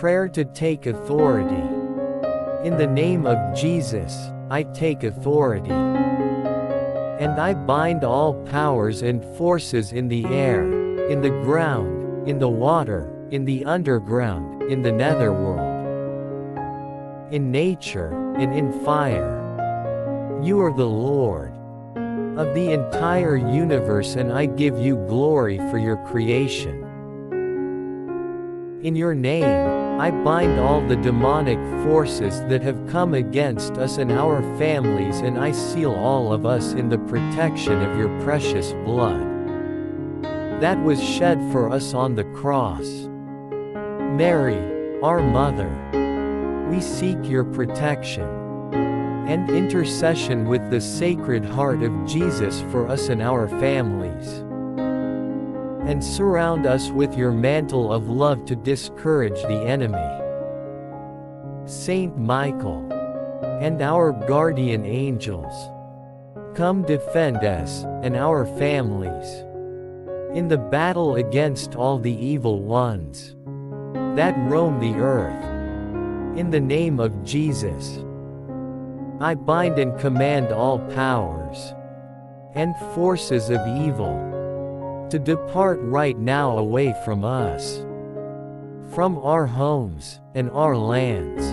Prayer to take authority. In the name of Jesus, I take authority. And I bind all powers and forces in the air, in the ground, in the water, in the underground, in the netherworld, in nature, and in fire. You are the Lord of the entire universe and I give you glory for your creation. In your name, I bind all the demonic forces that have come against us and our families and I seal all of us in the protection of your precious blood that was shed for us on the cross. Mary, our Mother, we seek your protection and intercession with the Sacred Heart of Jesus for us and our families. And surround us with your mantle of love to discourage the enemy. Saint Michael and our guardian angels, come defend us and our families in the battle against all the evil ones that roam the earth. In the name of Jesus, I bind and command all powers and forces of evil to depart right now away from us, from our homes and our lands.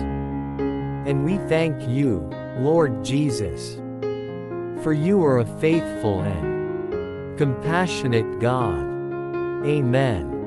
And we thank you, Lord Jesus, for you are a faithful and compassionate God. Amen.